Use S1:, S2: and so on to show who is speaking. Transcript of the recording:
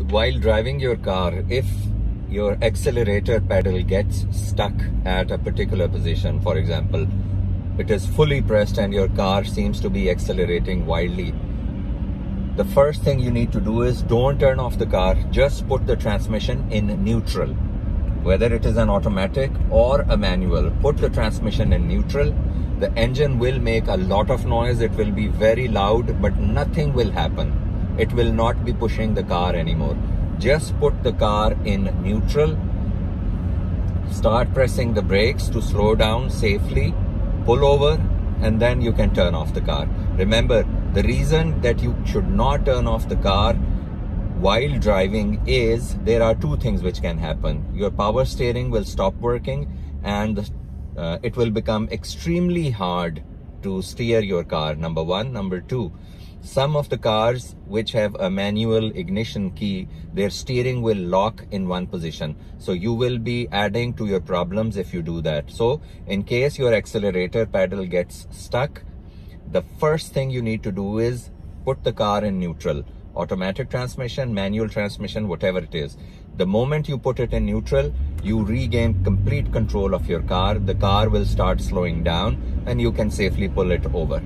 S1: So while driving your car, if your accelerator pedal gets stuck at a particular position, for example, it is fully pressed and your car seems to be accelerating wildly, the first thing you need to do is don't turn off the car, just put the transmission in neutral. Whether it is an automatic or a manual, put the transmission in neutral. The engine will make a lot of noise, it will be very loud, but nothing will happen it will not be pushing the car anymore. Just put the car in neutral, start pressing the brakes to slow down safely, pull over, and then you can turn off the car. Remember, the reason that you should not turn off the car while driving is there are two things which can happen. Your power steering will stop working and uh, it will become extremely hard to steer your car, number one. Number two, some of the cars which have a manual ignition key, their steering will lock in one position. So you will be adding to your problems if you do that. So in case your accelerator pedal gets stuck, the first thing you need to do is put the car in neutral. Automatic transmission, manual transmission, whatever it is. The moment you put it in neutral, you regain complete control of your car. The car will start slowing down and you can safely pull it over.